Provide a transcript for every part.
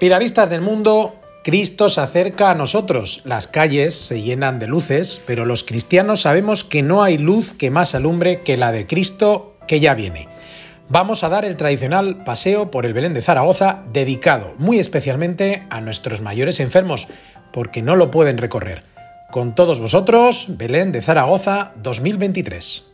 Pilaristas del mundo, Cristo se acerca a nosotros. Las calles se llenan de luces, pero los cristianos sabemos que no hay luz que más alumbre que la de Cristo que ya viene. Vamos a dar el tradicional paseo por el Belén de Zaragoza dedicado muy especialmente a nuestros mayores enfermos, porque no lo pueden recorrer. Con todos vosotros, Belén de Zaragoza 2023.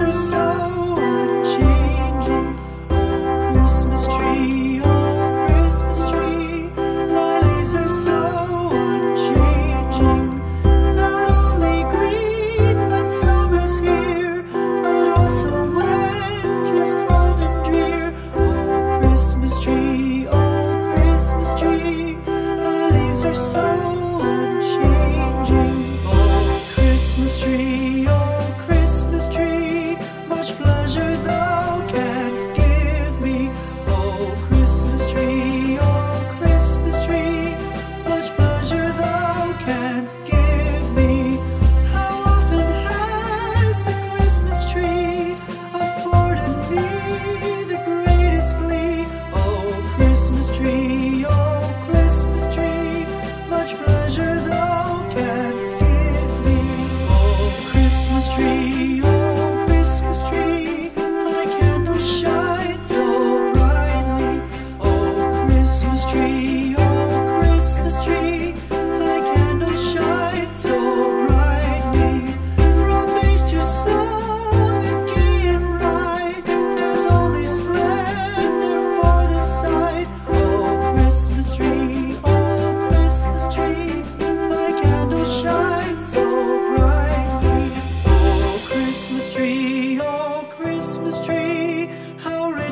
are so.